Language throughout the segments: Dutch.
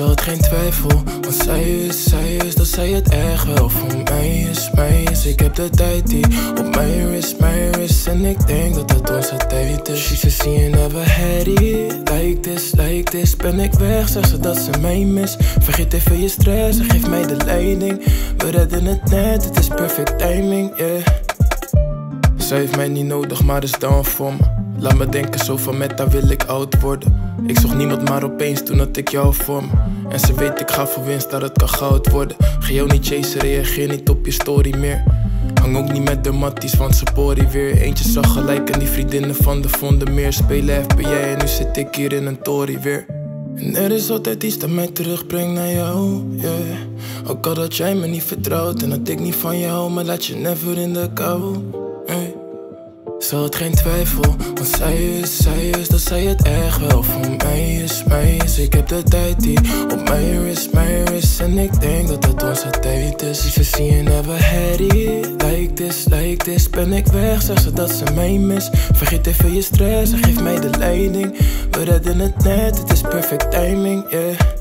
geen twijfel, want zij is, zij is dat zij het echt wel voor mij is, mij is. Ik heb de tijd die op mij is, mij is. En ik denk dat het onze tijd is. She says she never had it like this, like this. Ben ik weg, zegt ze dat ze mij mis. Vergeet even je stress en geef mij de leiding. We redden het net, het is perfect timing, yeah. Zij heeft mij niet nodig, maar is down voor me. Laat me denken, zo van met haar wil ik oud worden. Ik zocht niemand, maar opeens toen had ik jou voor me. En ze weet, ik ga voor winst, dat het kan goud worden. Ga jou niet chasen, reageer niet op je story meer. Hang ook niet met de matties van Sapori weer. Eentje zag gelijk en die vriendinnen van de vonden meer. Spelen FBI en nu zit ik hier in een tory weer. En er is altijd iets dat mij terugbrengt naar jou, yeah. Ook al dat jij me niet vertrouwt en dat ik niet van jou maar laat je never in de kou. Ze had geen twijfel, want zij is, zij is dat zij het echt wel voor mij is, mij is. Ik heb de tijd die op mij is, mij is. En ik denk dat het onze tijd is. Ze zien je never had it like this, like this. Ben ik weg, zegt ze dat ze mij mis. Vergeet even je stress en geef mij de leiding. We redden het net, het is perfect timing, yeah.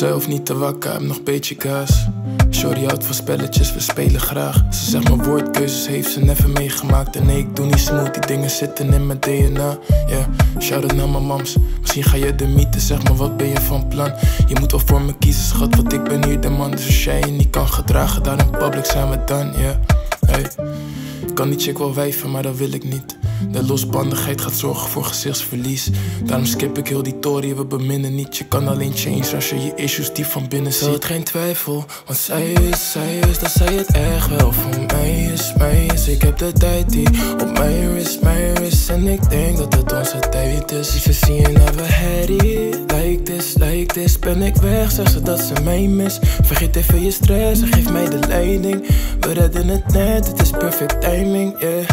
Zelf niet te wakker, heb nog beetje kaas. Shorty houdt van spelletjes, we spelen graag. Ze zegt mijn woordkeuzes heeft ze never meegemaakt. En nee, ik doe niet smooth, die dingen zitten in mijn DNA. Yeah, shout-out naar mijn mams. Misschien ga je de mythe, zeg maar wat ben je van plan? Je moet wel voor me kiezen, schat, want ik ben hier de man. Dus als jij je niet kan gedragen, daar in public zijn we dan, yeah. Hey. Kan die chick wel wijven, maar dat wil ik niet. De losbandigheid gaat zorgen voor gezichtsverlies. Daarom skip ik heel die tory, we beminnen niet. Je kan alleen change als je je issues diep van binnen ziet. het geen twijfel, want zij is, zij is dat zij het echt wel voor mij is, mij is. Ik heb de tijd die op mij is, mij is. En ik denk dat het onze tijd is. Ze zien had it like this, like this. Ben ik weg, zegt ze dat ze mij mis. Vergeet even je stress en geef mij de leiding. We redden het net, het is perfect timing, yeah.